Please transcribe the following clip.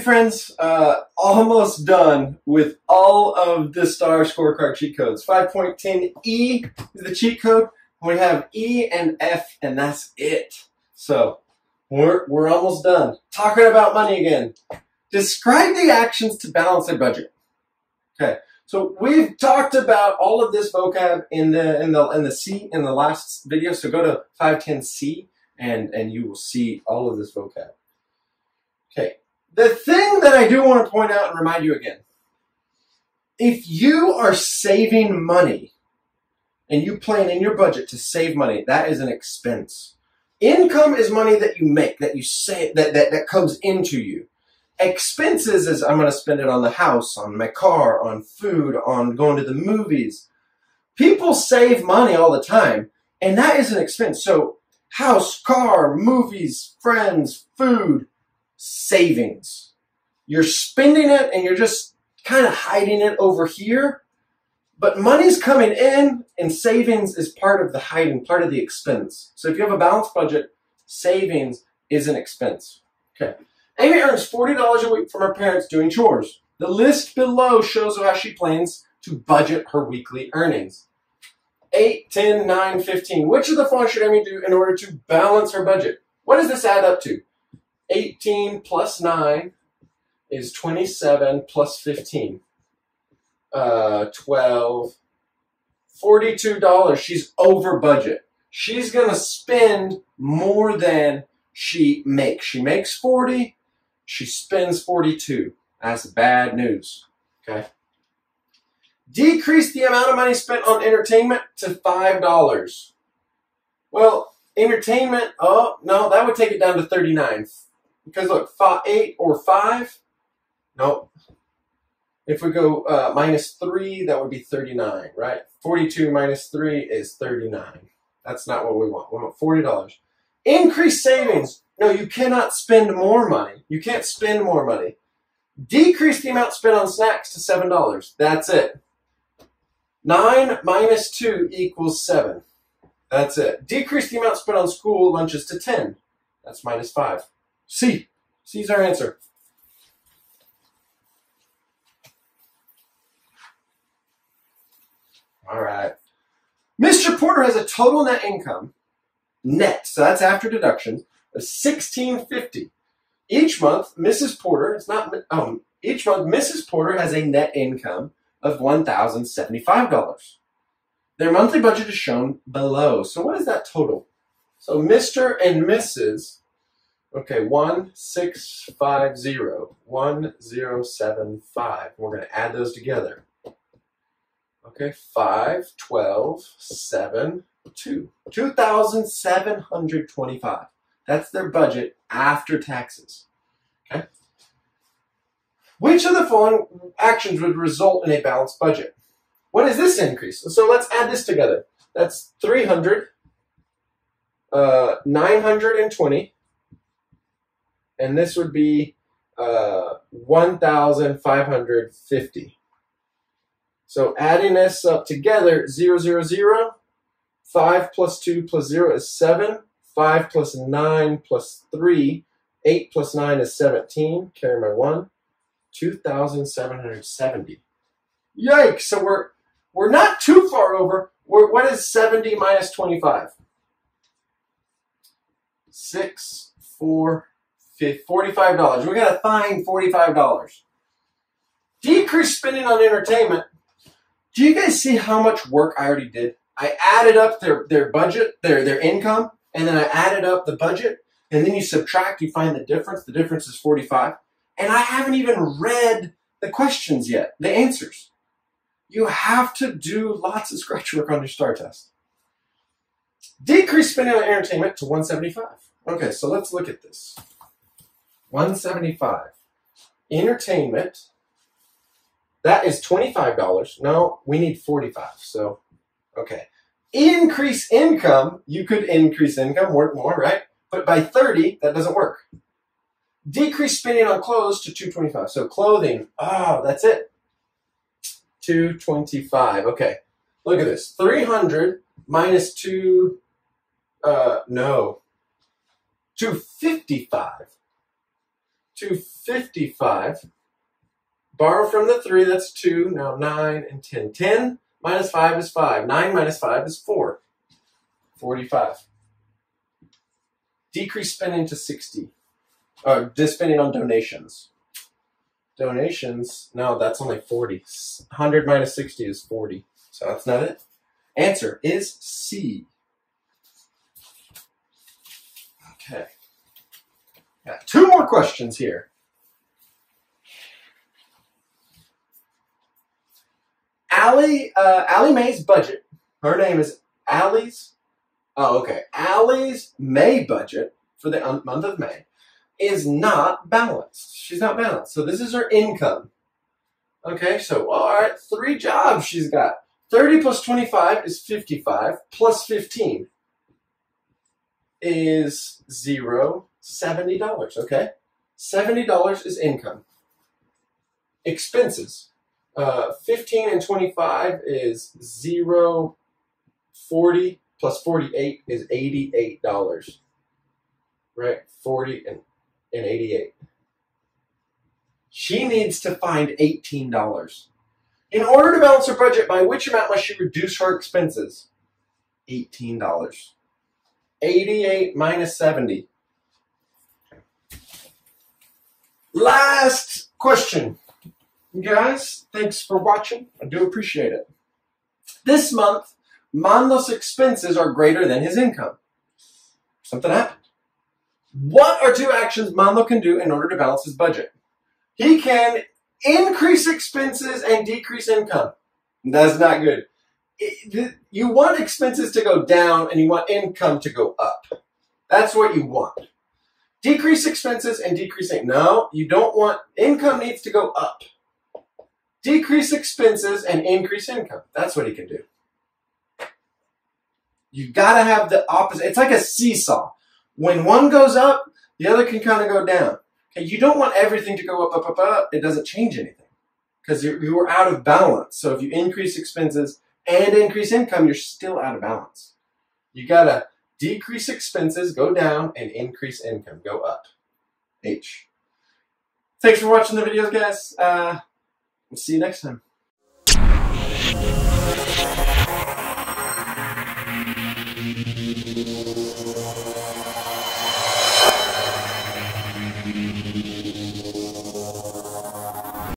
Friends, uh, almost done with all of the star scorecard cheat codes. 5.10E is the cheat code. We have E and F, and that's it. So we're, we're almost done. Talking about money again. Describe the actions to balance a budget. Okay, so we've talked about all of this vocab in the in the in the C in the last video. So go to 510C and and you will see all of this vocab. Okay, the thing that I do want to point out and remind you again if you are saving money and you plan in your budget to save money, that is an expense. Income is money that you make, that you save, that, that, that comes into you. Expenses is I'm going to spend it on the house, on my car, on food, on going to the movies. People save money all the time, and that is an expense. So, house, car, movies, friends, food, savings. You're spending it and you're just kind of hiding it over here. But money's coming in and savings is part of the hiding, part of the expense. So if you have a balanced budget, savings is an expense. Okay. Amy earns $40 a week from her parents doing chores. The list below shows how she plans to budget her weekly earnings. 8, 10, 9, 15. Which of the following should Amy do in order to balance her budget? What does this add up to? 18 plus 9 is 27 plus 15. Uh, 12. $42. She's over budget. She's going to spend more than she makes. She makes 40. She spends 42. That's bad news. Okay. Decrease the amount of money spent on entertainment to $5. Well, entertainment, oh, no, that would take it down to 39 because look, five, 8 or 5, nope. If we go uh, minus 3, that would be 39, right? 42 minus 3 is 39. That's not what we want. We want $40. Increase savings. No, you cannot spend more money. You can't spend more money. Decrease the amount spent on snacks to $7. That's it. 9 minus 2 equals 7. That's it. Decrease the amount spent on school lunches to 10. That's minus 5. C. C is our answer. All right. Mr. Porter has a total net income, net, so that's after deductions, of 1650 Each month, Mrs. Porter, it's not, um, each month, Mrs. Porter has a net income of $1,075. Their monthly budget is shown below. So what is that total? So Mr. and Mrs Okay, 1650, 1075. We're going to add those together. Okay, 5, 12, 7, 2. 2,725. That's their budget after taxes. Okay? Which of the following actions would result in a balanced budget? What is this increase? So let's add this together. That's 300, uh, 920, and this would be uh, 1,550. So adding this up together, 0, 0, 0, 5 plus 2 plus 0 is 7, 5 plus 9 plus 3, 8 plus 9 is 17, carry my 1, 2,770. Yikes! So we're, we're not too far over. We're, what is 70 minus 25? 6, 4, $45. We got to find $45. Decrease spending on entertainment. Do you guys see how much work I already did? I added up their, their budget, their, their income, and then I added up the budget, and then you subtract, you find the difference. The difference is 45. And I haven't even read the questions yet, the answers. You have to do lots of scratch work on your STAR test. Decrease spending on entertainment to 175. Okay, so let's look at this. 175 Entertainment. That is $25. No, we need 45 So, okay. Increase income. You could increase income, work more, right? But by 30, that doesn't work. Decrease spending on clothes to 225 So clothing. Oh, that's it. 225 Okay. Look at this. 300 minus 2, uh, no. 255 to 55. Borrow from the 3, that's 2. Now 9 and 10. 10 minus 5 is 5. 9 minus 5 is 4. 45. Decrease spending to 60. Or uh, spending on donations. Donations, no, that's only 40. 100 minus 60 is 40. So that's not it. Answer is C. Okay. Two more questions here. Allie, uh, Allie Mae's budget. Her name is Allie's. Oh, okay. Allie's May budget for the month of May is not balanced. She's not balanced. So this is her income. Okay, so all right, three jobs she's got. 30 plus 25 is 55, plus 15 is zero, $70, okay? $70 is income. Expenses. Uh, 15 and 25 is zero, 40 plus 48 is $88. Right? 40 and, and 88. She needs to find $18. In order to balance her budget, by which amount must she reduce her expenses? $18. 88 minus 70. Last question. Guys, thanks for watching. I do appreciate it. This month, Manlo's expenses are greater than his income. Something happened. What are two actions Manlo can do in order to balance his budget? He can increase expenses and decrease income. That's not good. You want expenses to go down and you want income to go up. That's what you want. Decrease expenses and decrease income. No, you don't want income needs to go up. Decrease expenses and increase income. That's what he can do. You gotta have the opposite. It's like a seesaw. When one goes up, the other can kind of go down. Okay, you don't want everything to go up, up, up, up. It doesn't change anything because you're, you're out of balance. So if you increase expenses and increase income, you're still out of balance. You gotta decrease expenses, go down, and increase income, go up. H. Thanks for watching the videos, guys. Uh, we'll see you next time.